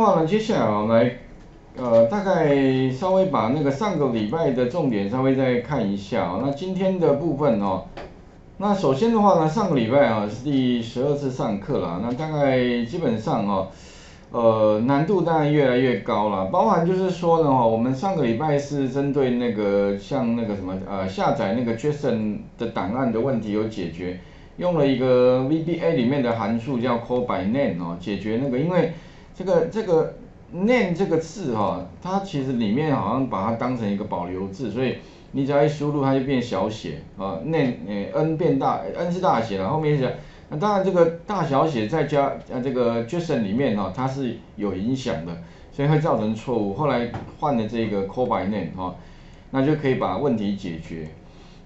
话呢，接下来我们来，呃，大概稍微把那个上个礼拜的重点稍微再看一下啊。那今天的部分哦，那首先的话呢，上个礼拜啊是第十二次上课了，那大概基本上哦，呃，难度当然越来越高了，包含就是说呢哈，我们上个礼拜是针对那个像那个什么呃下载那个 JSON 的档案的问题有解决，用了一个 VBA 里面的函数叫 call by name 哦，解决那个因为。这个这个 name 这个字哈，它其实里面好像把它当成一个保留字，所以你只要一输入它就变小写啊，name 诶 n 变大，n 是大写了，后面写那当然这个大小写再加呃这个 JSON 里面哈，它是有影响的，所以会造成错误。后来换了这个 call by name 哈，那就可以把问题解决。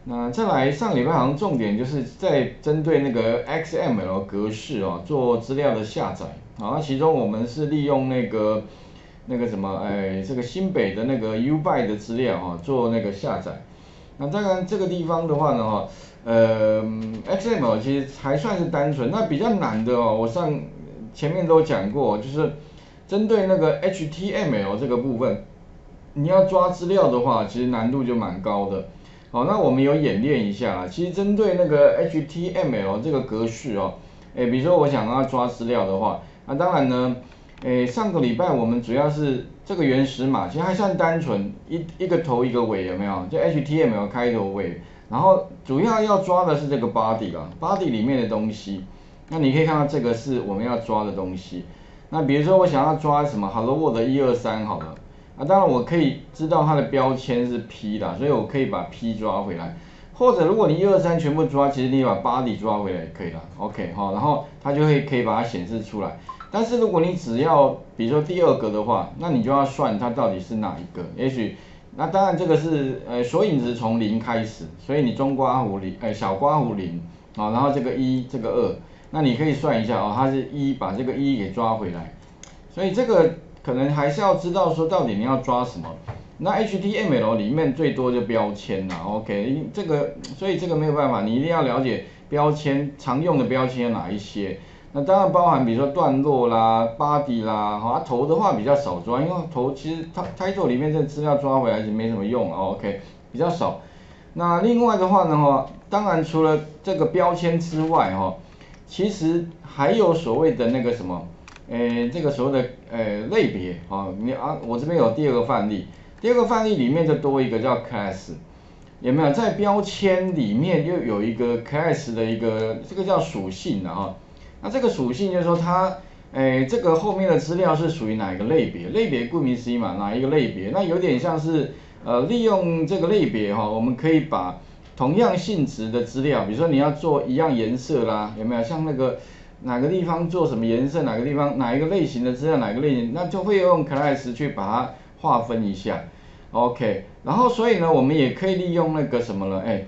那再来上礼拜好像重点就是在针对那个 XML 格式哦做资料的下载。好，那其中我们是利用那个那个什么，哎，这个新北的那个 u b y 的资料哈，做那个下载。那当然这个地方的话呢，哈，呃，XML 其实还算是单纯。那比较难的哦，我上前面都讲过，就是针对那个 HTML 这个部分，你要抓资料的话，其实难度就蛮高的。好，那我们有演练一下，其实针对那个 HTML 这个格式哦，哎，比如说我想要抓资料的话。那当然呢，诶，上个礼拜我们主要是这个原始码，其实还算单纯，一一个头一个尾有没有？就 HTML 开头尾，然后主要要抓的是这个 body 啊，body 里面的东西。那你可以看到这个是我们要抓的东西。那比如说我想要抓什么，Hello World 一二三好了，啊，当然我可以知道它的标签是 P 的，所以我可以把 P 抓回来。或者如果你一二三全部抓，其实你把 body 抓回来也可以了，OK 哈，然后它就会可以把它显示出来。但是如果你只要比如说第二个的话，那你就要算它到底是哪一个。也许那当然这个是呃索引值从零开始，所以你中刮弧零，呃小刮弧零啊，然后这个一这个二，那你可以算一下哦，它是一把这个一给抓回来。所以这个可能还是要知道说到底你要抓什么。那 HTML 里面最多就标签啦，OK，这个所以这个没有办法，你一定要了解标签常用的标签有哪一些。那当然包含，比如说段落啦、body 啦，好，头的话比较少抓，因为头其实它 title 里面这资料抓回来是没什么用哦，OK，比较少。那另外的话呢，哈，当然除了这个标签之外，哈，其实还有所谓的那个什么，诶，这个所谓的诶类别，啊，你啊，我这边有第二个范例，第二个范例里面就多一个叫 class，有没有？在标签里面又有一个 class 的一个，这个叫属性的哈。那这个属性就是说它，诶，这个后面的资料是属于哪一个类别？类别顾名思义嘛，哪一个类别？那有点像是，呃，利用这个类别哈，我们可以把同样性质的资料，比如说你要做一样颜色啦，有没有？像那个哪个地方做什么颜色，哪个地方哪一个类型的资料，哪个类型，那就会用 class 去把它划分一下，OK。然后所以呢，我们也可以利用那个什么了，哎，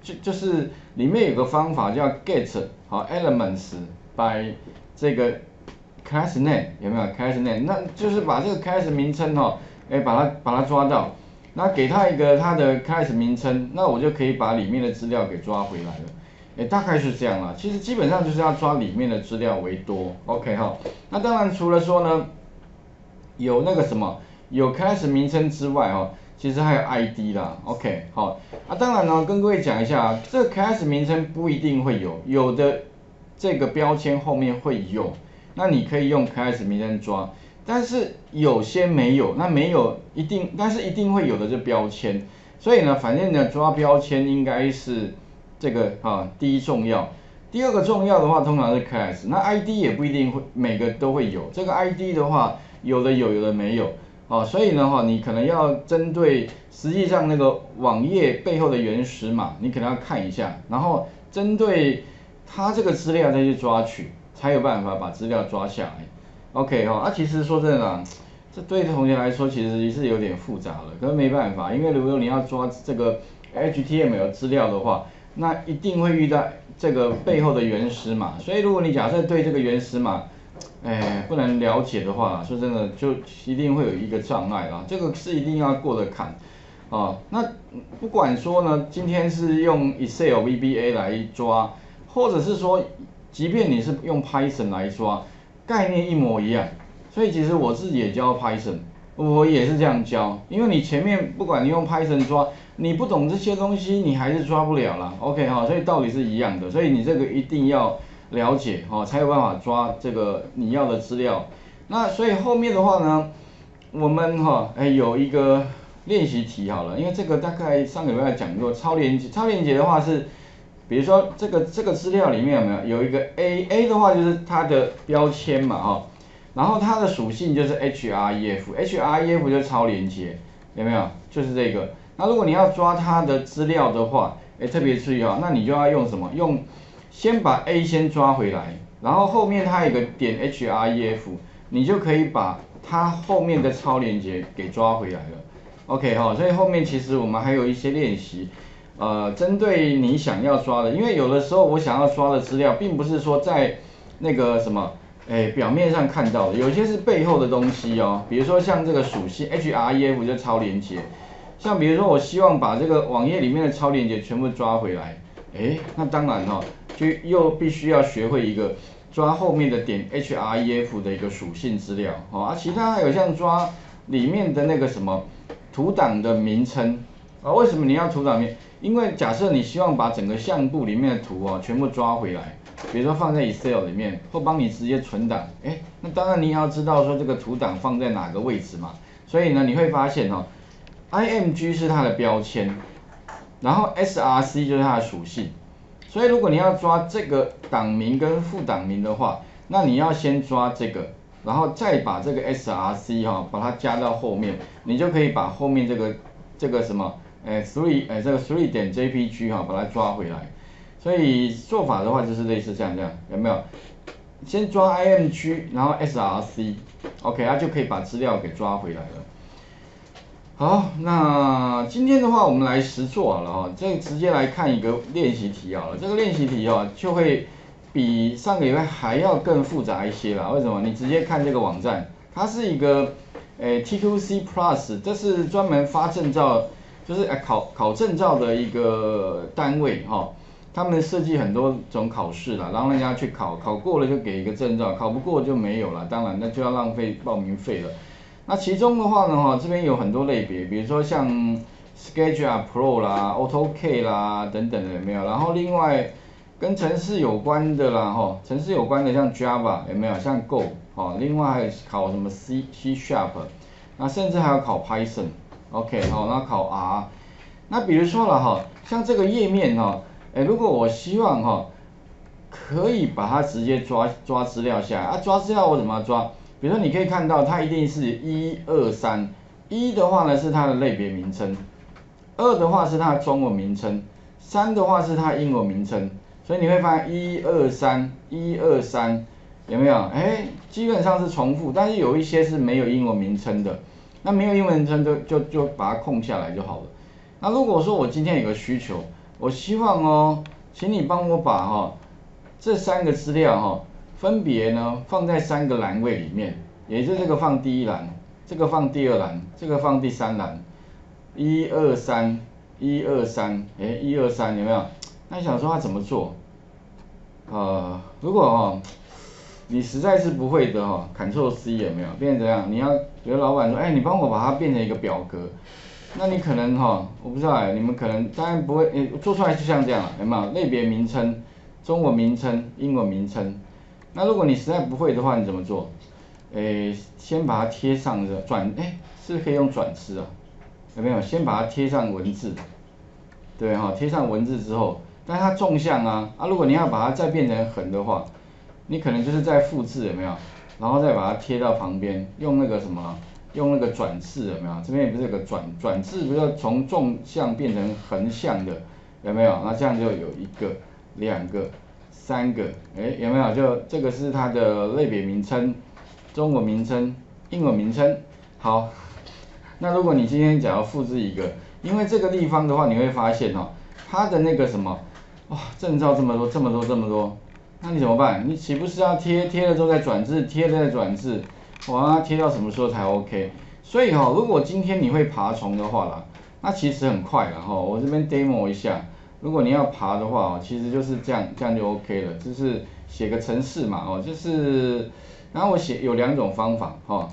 就就是里面有个方法叫 get 好 elements。By 这个 class name 有没有 class name？那就是把这个 class 名称哦，哎，把它把它抓到，那给它一个它的 class 名称，那我就可以把里面的资料给抓回来了。哎，大概是这样啦。其实基本上就是要抓里面的资料为多。OK 哈。那当然除了说呢，有那个什么有 class 名称之外哦，其实还有 ID 啦。OK 好。啊，当然呢，跟各位讲一下，这个 class 名称不一定会有，有的。这个标签后面会有，那你可以用 class 名称抓，但是有些没有，那没有一定，但是一定会有的这标签，所以呢，反正呢抓标签应该是这个啊第一重要，第二个重要的话通常是 class，那 ID 也不一定会每个都会有，这个 ID 的话有的有有的没有，啊，所以呢哈你可能要针对实际上那个网页背后的原始码，你可能要看一下，然后针对。他这个资料再去抓取，才有办法把资料抓下来。OK 哈，啊，其实说真的，这对同学来说其实是有点复杂了。可是没办法，因为如果你要抓这个 HTML 资料的话，那一定会遇到这个背后的原始码。所以如果你假设对这个原始码，哎，不能了解的话，说真的，就一定会有一个障碍啦。这个是一定要过的坎啊。那不管说呢，今天是用 Excel VBA 来抓。或者是说，即便你是用 Python 来抓，概念一模一样所以其实我自己也教 Python，我也是这样教，因为你前面不管你用 Python 抓，你不懂这些东西，你还是抓不了啦。OK 哈，所以道理是一样的，所以你这个一定要了解哈，才有办法抓这个你要的资料。那所以后面的话呢，我们哈哎有一个练习题好了，因为这个大概上个礼拜讲过，超连接，超连接的话是。比如说这个这个资料里面有没有？有一个 A A 的话就是它的标签嘛哈，然后它的属性就是 href href 就是超连接有没有？就是这个，那如果你要抓它的资料的话，哎特别注意哈，那你就要用什么？用先把 A 先抓回来，然后后面它有个点 href，你就可以把它后面的超连接给抓回来了，OK 哈，所以后面其实我们还有一些练习。呃，针对你想要抓的，因为有的时候我想要抓的资料，并不是说在那个什么，哎，表面上看到的，有些是背后的东西哦。比如说像这个属性 href 就超连接，像比如说我希望把这个网页里面的超连接全部抓回来，哎，那当然哦，就又必须要学会一个抓后面的点 href 的一个属性资料，哦，啊，其他还有像抓里面的那个什么图档的名称。啊，为什么你要图档面？因为假设你希望把整个相簿里面的图哦全部抓回来，比如说放在 Excel 里面，或帮你直接存档，哎，那当然你要知道说这个图档放在哪个位置嘛。所以呢，你会发现哦，IMG 是它的标签，然后 SRC 就是它的属性。所以如果你要抓这个档名跟副档名的话，那你要先抓这个，然后再把这个 SRC 哈把它加到后面，你就可以把后面这个这个什么。哎，three，哎，这个 three 点 jpg 哈，把它抓回来。所以做法的话就是类似这样这样，有没有？先抓 img，然后 src，OK，它就可以把资料给抓回来了。好，那今天的话我们来实做好了哈，这直接来看一个练习题好了。这个练习题哦，就会比上个礼拜还要更复杂一些了。为什么？你直接看这个网站，它是一个诶 TQC Plus，这是专门发证照。就是哎考考证照的一个单位哈，他们设计很多种考试啦，然后人家去考，考过了就给一个证照，考不过就没有了，当然那就要浪费报名费了。那其中的话呢哈，这边有很多类别，比如说像 Sketch Pro 啦、AutoCAD 啦等等的有没有？然后另外跟城市有关的啦哈，城市有关的像 Java 有没有？像 Go 哈，另外还有考什么 C C Sharp，那甚至还要考 Python。OK，好，那考 R，那比如说了哈，像这个页面哈，哎，如果我希望哈，可以把它直接抓抓资料下来啊，抓资料我怎么抓？比如说你可以看到它一定是一二三，一的话呢是它的类别名称，二的话是它的中文名称，三的话是它英文名称，所以你会发现一二三一二三有没有？哎，基本上是重复，但是有一些是没有英文名称的。那没有英文名称就就就把它空下来就好了。那如果说我今天有个需求，我希望哦，请你帮我把哈这三个资料哈分别呢放在三个栏位里面，也就是这个放第一栏，这个放第二栏，这个放第三栏，一二三，一二三，哎，一二三有没有？那你想说他怎么做？呃，如果哈。你实在是不会的哈，Ctrl C 有没有？变成怎样？你要比如老板说，哎，你帮我把它变成一个表格，那你可能哈，我不知道哎，你们可能当然不会，哎，做出来就像这样了，有没有？类别名称、中文名称、英文名称。那如果你实在不会的话，你怎么做？哎，先把它贴上的转，哎，是不是可以用转字啊？有没有？先把它贴上文字，对哈，贴上文字之后，但它纵向啊，啊，如果你要把它再变成横的话。你可能就是在复制有没有，然后再把它贴到旁边，用那个什么，用那个转字有没有？这边也不是有个转转字，不是从纵向变成横向的，有没有？那这样就有一个、两个、三个，哎，有没有？就这个是它的类别名称，中文名称、英文名称。好，那如果你今天想要复制一个，因为这个地方的话，你会发现哦，它的那个什么，哇，证照这么多，这么多，这么多。那你怎么办？你岂不是要贴贴了之后再转字，贴了再转字，哇，贴到什么时候才 OK？所以哈，如果今天你会爬虫的话啦，那其实很快了哈。我这边 demo 一下，如果你要爬的话，其实就是这样，这样就 OK 了。就是写个程式嘛，哦，就是然后我写有两种方法哈，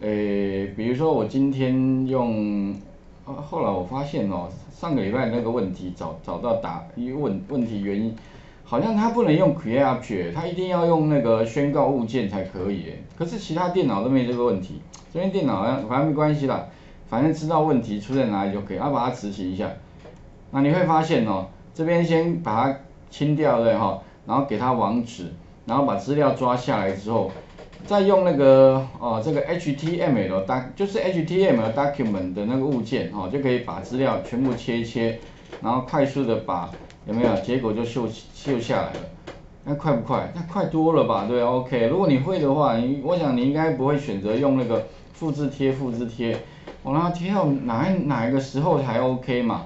诶，比如说我今天用，后来我发现哦，上个礼拜那个问题找找到答问问题原因，好像它不能用 create object，它一定要用那个宣告物件才可以，可是其他电脑都没这个问题，这边电脑好像反正没关系啦，反正知道问题出在哪里就可以，要把它执行一下，那你会发现哦，这边先把它清掉了哈，然后给它网址。然后把资料抓下来之后，再用那个哦这个 HTML 就是 HTML document 的那个物件哦，就可以把资料全部切一切，然后快速的把有没有结果就秀秀下来了，那快不快？那快多了吧？对，OK。如果你会的话，你我想你应该不会选择用那个复制贴复制贴，我让它贴到哪哪一个时候才 OK 嘛？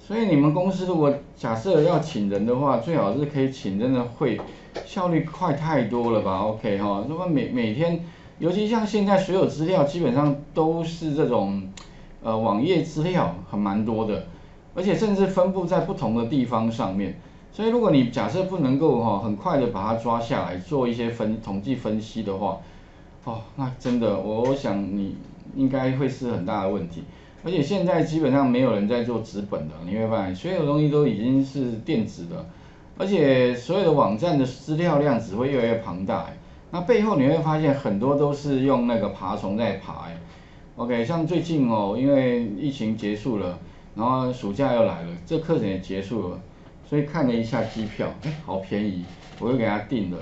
所以你们公司如果假设要请人的话，最好是可以请真的会。效率快太多了吧？OK 哈，那么每每天，尤其像现在所有资料基本上都是这种，呃，网页资料很蛮多的，而且甚至分布在不同的地方上面。所以如果你假设不能够哈很快的把它抓下来做一些分统计分析的话，哦，那真的我想你应该会是很大的问题。而且现在基本上没有人在做纸本的，你会发现所有东西都已经是电子的。而且所有的网站的资料量只会越来越庞大，那背后你会发现很多都是用那个爬虫在爬，OK，像最近哦，因为疫情结束了，然后暑假又来了，这课程也结束了，所以看了一下机票，哎，好便宜，我又给他订了，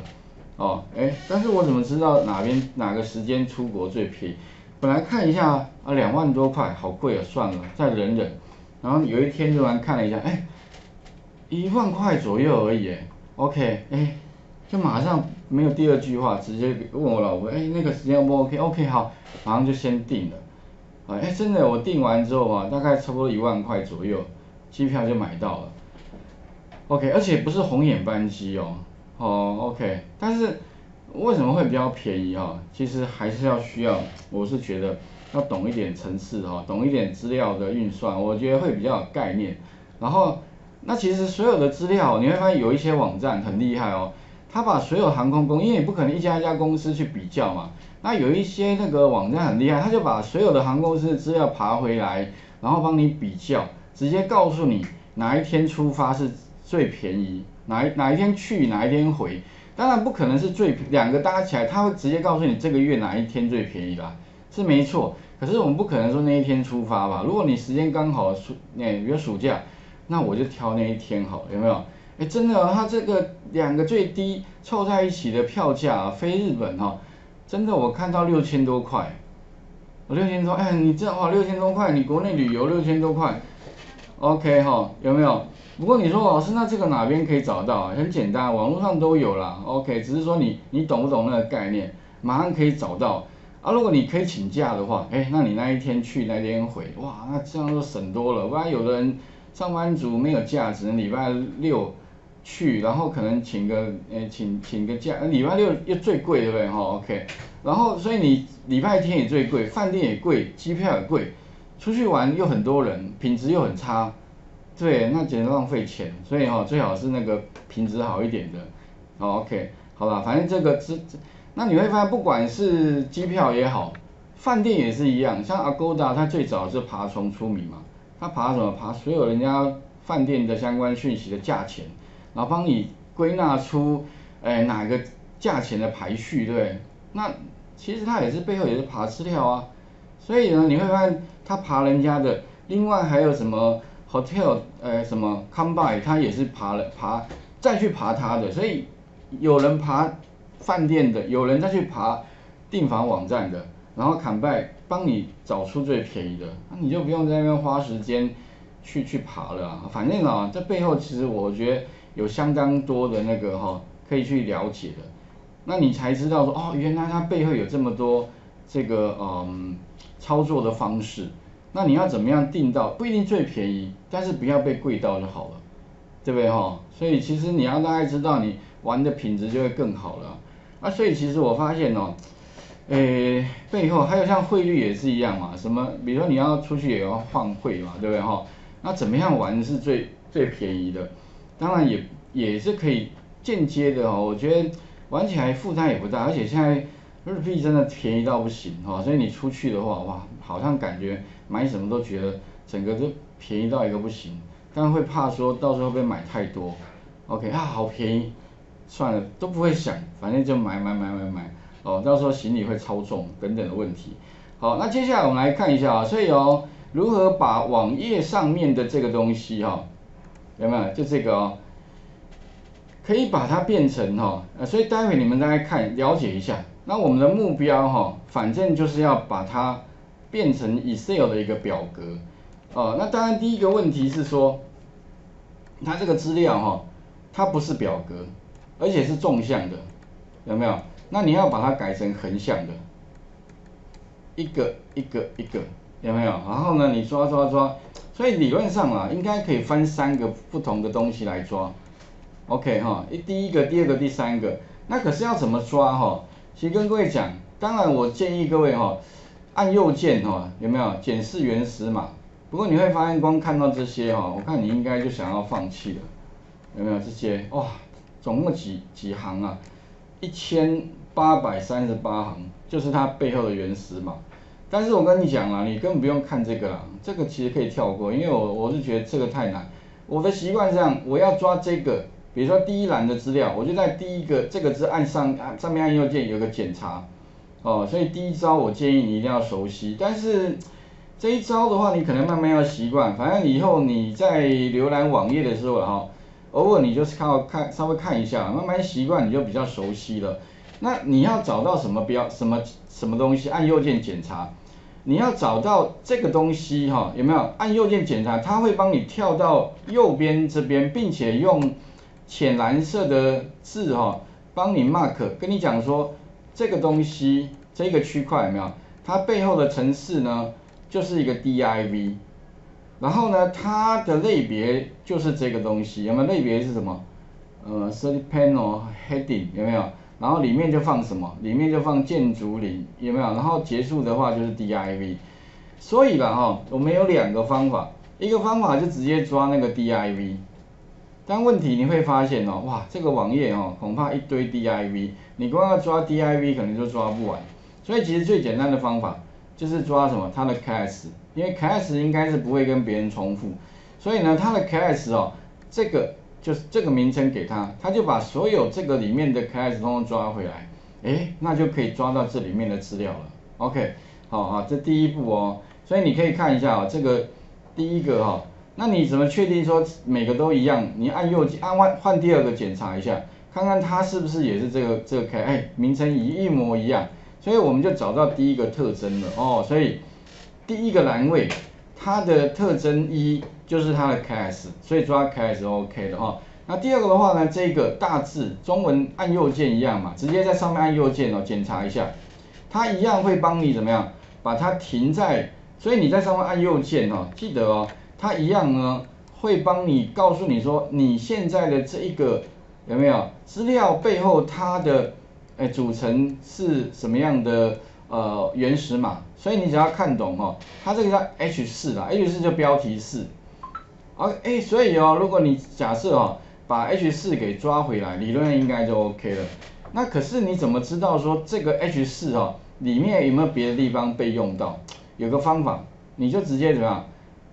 哦，哎，但是我怎么知道哪边哪个时间出国最便宜？本来看一下啊，两万多块，好贵啊，算了，再忍忍，然后有一天突然看了一下，哎。一万块左右而已，OK，哎，就马上没有第二句话，直接问我老婆，哎，那个时间不 OK？OK，好，马上就先定了，哎，真的，我订完之后啊，大概差不多一万块左右，机票就买到了，OK，而且不是红眼班机哦，哦，OK，但是为什么会比较便宜哈？其实还是要需要，我是觉得要懂一点程式哈，懂一点资料的运算，我觉得会比较有概念，然后。那其实所有的资料，你会发现有一些网站很厉害哦，他把所有航空公，因为你不可能一家一家公司去比较嘛。那有一些那个网站很厉害，他就把所有的航空公司资料爬回来，然后帮你比较，直接告诉你哪一天出发是最便宜，哪一哪一天去，哪一天回。当然不可能是最两个搭起来，他会直接告诉你这个月哪一天最便宜啦，是没错。可是我们不可能说那一天出发吧？如果你时间刚好暑，哎，比如暑假。那我就挑那一天好，有没有？哎，真的，它这个两个最低凑在一起的票价，飞日本哈，真的我看到六千多块，我六千多，哎，你这样话六千多块，你国内旅游六千多块，OK 哈，有没有？不过你说老师，那这个哪边可以找到？啊很简单，网络上都有啦，OK，只是说你你懂不懂那个概念，马上可以找到。啊，如果你可以请假的话，哎，那你那一天去，那天回，哇，那这样就省多了。不然有的人。上班族没有假，只能礼拜六去，然后可能请个，诶，请请个假，礼拜六又最贵，对不对？哈，OK，然后所以你礼拜天也最贵，饭店也贵，机票也贵，出去玩又很多人，品质又很差，对，那简直浪费钱。所以哈，最好是那个品质好一点的，好，OK，好吧，反正这个这这，那你会发现，不管是机票也好，饭店也是一样，像 Agoda 它最早是爬虫出名嘛。他爬什么爬？所有人家饭店的相关讯息的价钱，然后帮你归纳出，哎哪个价钱的排序，对？那其实它也是背后也是爬资料啊，所以呢你会发现它爬人家的，另外还有什么 hotel，呃什么 come by，它也是爬了爬再去爬它的，所以有人爬饭店的，有人再去爬订房网站的。然后砍败帮你找出最便宜的，那你就不用在那边花时间去去爬了。反正啊，这背后其实我觉得有相当多的那个哈可以去了解的，那你才知道说哦，原来它背后有这么多这个嗯操作的方式。那你要怎么样定到不一定最便宜，但是不要被贵到就好了，对不对哈？所以其实你要大概知道你玩的品质就会更好了。啊，所以其实我发现哦。诶，背后还有像汇率也是一样嘛，什么，比如说你要出去也要换汇嘛，对不对哈？那怎么样玩是最最便宜的？当然也也是可以间接的哦，我觉得玩起来负担也不大，而且现在日币真的便宜到不行哈，所以你出去的话，哇，好像感觉买什么都觉得整个都便宜到一个不行，但会怕说到时候被买太多，OK 啊，好便宜，算了，都不会想，反正就买买买买买，哦，到时候行李会超重等等的问题。好，那接下来我们来看一下啊，所以哦，如何把网页上面的这个东西哈，有没有？就这个哦。可以把它变成哈，呃，所以待会你们大家看了解一下。那我们的目标哈，反正就是要把它变成 Excel 的一个表格。哦，那当然第一个问题是说，它这个资料哈，它不是表格，而且是纵向的，有没有？那你要把它改成横向的，一个一个一个，有没有？然后呢，你抓抓抓，所以理论上啊，应该可以分三个不同的东西来抓。OK 哈，一第一个、第二个、第三个，那可是要怎么抓哈？其实跟各位讲，当然我建议各位哈，按右键哈，有没有检视原始码？不过你会发现光看到这些哈，我看你应该就想要放弃了，有没有这些？哇，总共几几行啊？一千八百三十八行，就是它背后的原始码。但是我跟你讲啊，你根本不用看这个啦，这个其实可以跳过，因为我我是觉得这个太难。我的习惯这样，我要抓这个。比如说第一栏的资料，我就在第一个这个字按上按上面按右键有个检查，哦，所以第一招我建议你一定要熟悉。但是这一招的话，你可能慢慢要习惯。反正以后你在浏览网页的时候哈，偶尔你就是靠看稍微看一下，慢慢习惯你就比较熟悉了。那你要找到什么标什么什么东西，按右键检查。你要找到这个东西哈，有没有按右键检查？它会帮你跳到右边这边，并且用。浅蓝色的字哈，帮你 mark，跟你讲说这个东西这个区块有没有？它背后的城市呢，就是一个 div，然后呢，它的类别就是这个东西，有没有类别是什么？呃，city panel heading 有没有？然后里面就放什么？里面就放建筑林有没有？然后结束的话就是 div，所以吧哈，我们有两个方法，一个方法就直接抓那个 div。但问题你会发现哦，哇，这个网页哦，恐怕一堆 div，你光要抓 div 可能就抓不完。所以其实最简单的方法就是抓什么？它的 class，因为 class 应该是不会跟别人重复，所以呢，它的 class 哦，这个就是这个名称给它，它就把所有这个里面的 class 通通抓回来，诶，那就可以抓到这里面的资料了。OK，好啊，这第一步哦，所以你可以看一下啊，这个第一个哈。那你怎么确定说每个都一样？你按右键按换换第二个检查一下，看看它是不是也是这个这个 case，哎名称一一模一样，所以我们就找到第一个特征了哦。所以第一个栏位它的特征一就是它的 cas，所以抓 cas OK 的哈。那第二个的话呢，这个大字中文按右键一样嘛，直接在上面按右键哦检查一下，它一样会帮你怎么样把它停在，所以你在上面按右键哦，记得哦。它一样呢，会帮你告诉你说你现在的这一个有没有资料背后它的诶组成是什么样的呃原始码，所以你只要看懂哈，它这个叫 H 四啦，H 四就标题四，啊诶，所以哦，如果你假设哦把 H 四给抓回来，理论上应该就 OK 了。那可是你怎么知道说这个 H 四哦里面有没有别的地方被用到？有个方法，你就直接怎么样？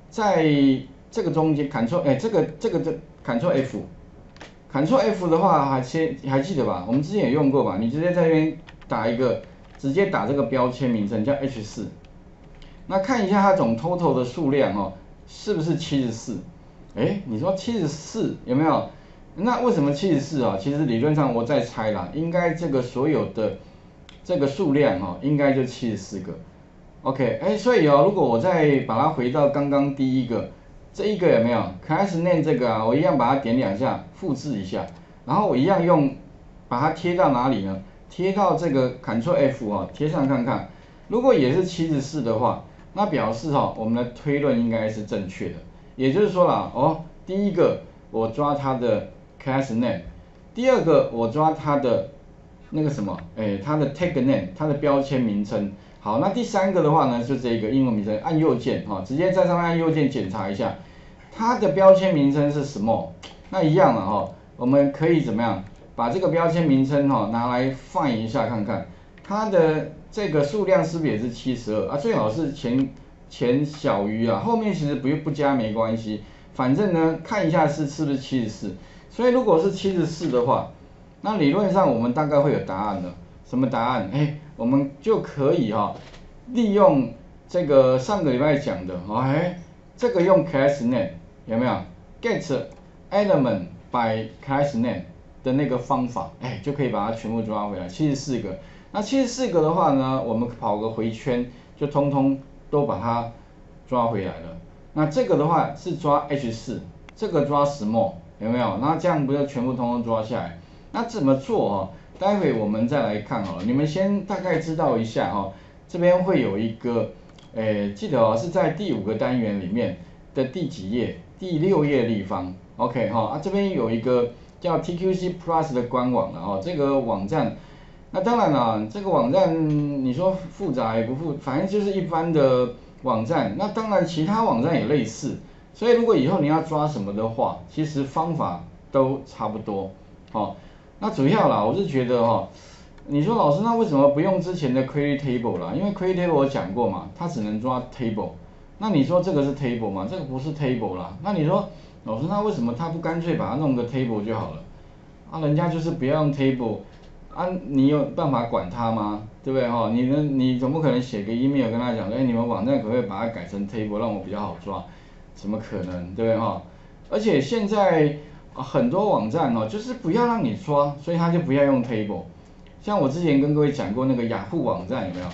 在这个中间，Ctrl 哎，这个这个这 Ctrl F，Ctrl F 的话还先还记得吧？我们之前也用过吧？你直接在这边打一个，直接打这个标签名称叫 H 四，那看一下它总 total 的数量哦，是不是七十四？哎，你说七十四有没有？那为什么七十四啊？其实理论上我在猜啦，应该这个所有的这个数量哈，应该就七十四个。OK，哎，所以哦，如果我再把它回到刚刚第一个，这一个有没有？开始念这个啊，我一样把它点两下，复制一下，然后我一样用，把它贴到哪里呢？贴到这个 Ctrl F 啊，贴上看看。如果也是七十四的话，那表示哈，我们的推论应该是正确的。也就是说啦，哦，第一个我抓它的 class name，第二个我抓它的那个什么，哎，它的 tag name，它的标签名称。好，那第三个的话呢，就这个英文名称，按右键哈，直接在上面按右键检查一下，它的标签名称是什么？那一样了哈，我们可以怎么样，把这个标签名称哈拿来放一下看看，它的这个数量是不是也是七十二啊？最好是前前小于啊，后面其实不不加没关系，反正呢看一下是是不是七十四。所以如果是七十四的话，那理论上我们大概会有答案了。什么答案？哎，我们就可以哈，利用这个上个礼拜讲的，哎，这个用 class name 有没有？get element by class name 的那个方法，哎，就可以把它全部抓回来，七十四个。那七十四个的话呢，我们跑个回圈，就通通都把它抓回来了。那这个的话是抓 H 四，这个抓 small 有没有？那这样不就全部通通抓下来？那怎么做哦？待会我们再来看哦，你们先大概知道一下哦，这边会有一个，诶，记得哦，是在第五个单元里面的第几页？第六页立方，OK 哈，啊这边有一个叫 TQC Plus 的官网了哦，这个网站，那当然了，这个网站你说复杂也不复，反正就是一般的网站，那当然其他网站也类似，所以如果以后你要抓什么的话，其实方法都差不多，好。那主要啦，我是觉得哈，你说老师那为什么不用之前的 query table 啦？因为 query table 我讲过嘛，它只能抓 table。那你说这个是 table 吗？这个不是 table 啦。那你说老师那为什么他不干脆把它弄个 table 就好了？啊，人家就是不要用 table，啊，你有办法管他吗？对不对哈？你能，你总不可能写个 email 跟他讲，哎，你们网站可不可以把它改成 table，让我比较好抓？怎么可能？对不对哈？而且现在。很多网站哦，就是不要让你抓，所以他就不要用 table。像我之前跟各位讲过那个雅虎网站有没有？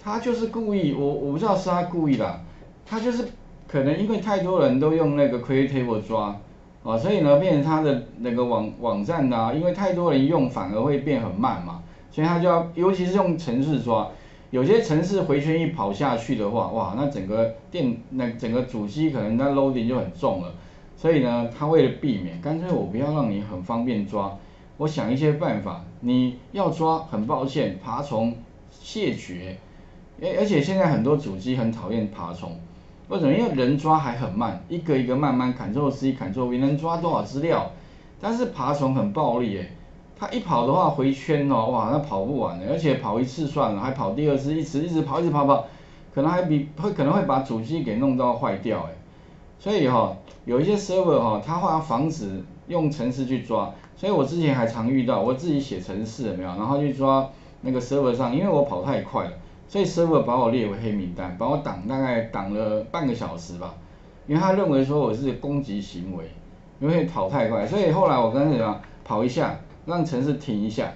他就是故意，我我不知道是他故意的，他就是可能因为太多人都用那个 create table 抓，啊，所以呢变成他的那个网网站呢，因为太多人用反而会变很慢嘛，所以他就要，尤其是用程式抓，有些程式回圈一跑下去的话，哇，那整个电那整个主机可能那 loading 就很重了。所以呢，他为了避免，干脆我不要让你很方便抓，我想一些办法，你要抓，很抱歉，爬虫谢绝，而而且现在很多主机很讨厌爬虫，为什么？因为人抓还很慢，一个一个慢慢 Ctrl C Ctrl V，能抓多少资料？但是爬虫很暴力诶，它一跑的话回圈哦，哇，那跑不完的，而且跑一次算了，还跑第二次，一直一直跑，一直跑跑，可能还比会可能会把主机给弄到坏掉诶。所以哈，有一些 server 哈，它会要防止用程式去抓，所以我之前还常遇到，我自己写程式有没有，然后去抓那个 server 上，因为我跑太快了，所以 server 把我列为黑名单，把我挡大概挡了半个小时吧，因为他认为说我是攻击行为，因为跑太快，所以后来我跟什么跑一下，让城市停一下，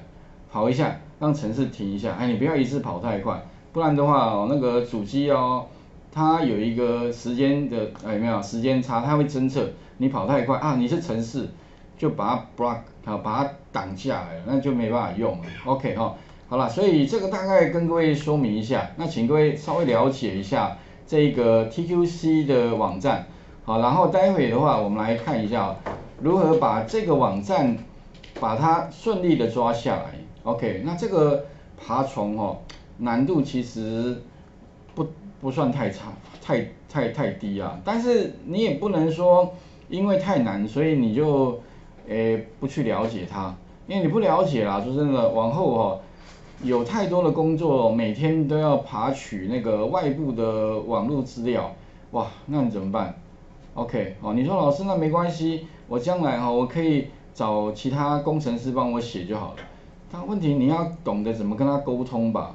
跑一下，让城市停一下，哎，你不要一次跑太快，不然的话哦，那个主机哦。它有一个时间的，哎，没有时间差？它会侦测你跑太快啊，你是城市，就把它 block，好，把它挡下来了，那就没办法用了。OK 哈，好了，所以这个大概跟各位说明一下，那请各位稍微了解一下这个 TQC 的网站，好，然后待会的话，我们来看一下如何把这个网站把它顺利的抓下来。OK，那这个爬虫哦，难度其实不。不算太差，太太太低啊！但是你也不能说因为太难，所以你就诶不去了解它，因为你不了解啦。说真的，往后哈有太多的工作，每天都要爬取那个外部的网络资料，哇，那你怎么办？OK，哦，你说老师那没关系，我将来哈我可以找其他工程师帮我写就好了。但问题你要懂得怎么跟他沟通吧。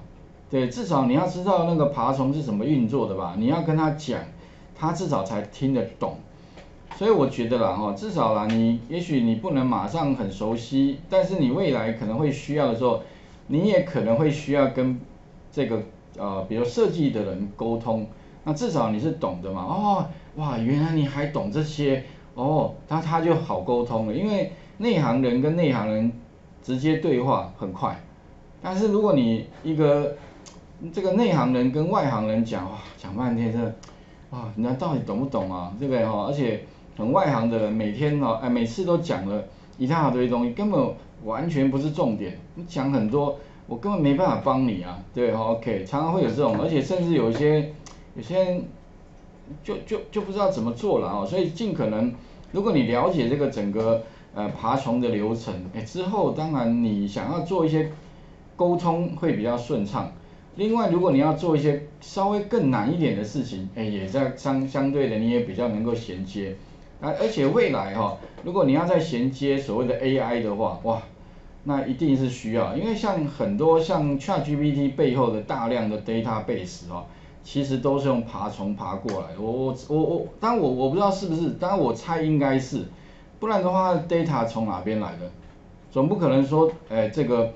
对，至少你要知道那个爬虫是怎么运作的吧？你要跟他讲，他至少才听得懂。所以我觉得啦，哈，至少啦，你也许你不能马上很熟悉，但是你未来可能会需要的时候，你也可能会需要跟这个呃，比如设计的人沟通。那至少你是懂的嘛？哦，哇，原来你还懂这些哦，那他就好沟通了，因为内行人跟内行人直接对话很快。但是如果你一个这个内行人跟外行人讲哇，讲半天这，啊，你到底懂不懂啊？对不对哈？而且很外行的人每天哦，哎，每次都讲了一大堆东西，根本完全不是重点。你讲很多，我根本没办法帮你啊，对？OK，常常会有这种，而且甚至有一些有些人就就就不知道怎么做了啊。所以尽可能，如果你了解这个整个呃爬虫的流程，哎，之后当然你想要做一些。沟通会比较顺畅。另外，如果你要做一些稍微更难一点的事情，哎，也在相相对的你也比较能够衔接。啊，而且未来哈，如果你要再衔接所谓的 AI 的话，哇，那一定是需要，因为像很多像 ChatGPT 背后的大量的 database 哦，其实都是用爬虫爬过来。我我我我，当然我我不知道是不是，当然我猜应该是，不然的话 data 从哪边来的？总不可能说，哎，这个。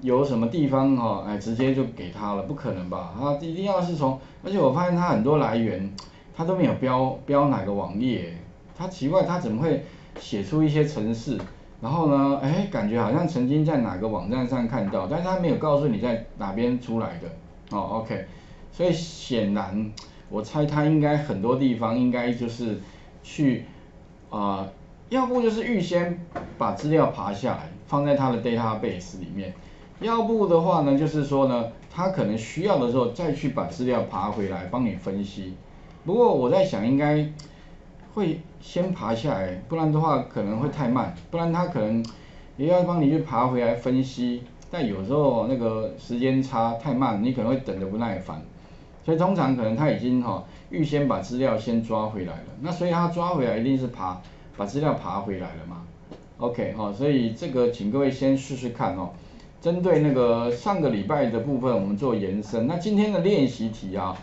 有什么地方哈，哎，直接就给他了，不可能吧？他一定要是从，而且我发现他很多来源，他都没有标标哪个网页，他奇怪他怎么会写出一些程式，然后呢，哎，感觉好像曾经在哪个网站上看到，但是他没有告诉你在哪边出来的，哦，OK，所以显然我猜他应该很多地方应该就是去啊，要不就是预先把资料爬下来放在他的 database 里面。要不的话呢，就是说呢，他可能需要的时候再去把资料爬回来帮你分析。不过我在想，应该会先爬下来，不然的话可能会太慢。不然他可能也要帮你去爬回来分析，但有时候那个时间差太慢，你可能会等得不耐烦。所以通常可能他已经哈预先把资料先抓回来了。那所以他抓回来一定是爬把资料爬回来了嘛？OK 哈，所以这个请各位先试试看哦。针对那个上个礼拜的部分，我们做延伸。那今天的练习题啊，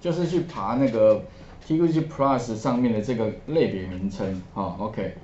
就是去爬那个 TQG Plus 上面的这个类别名称，哈，OK。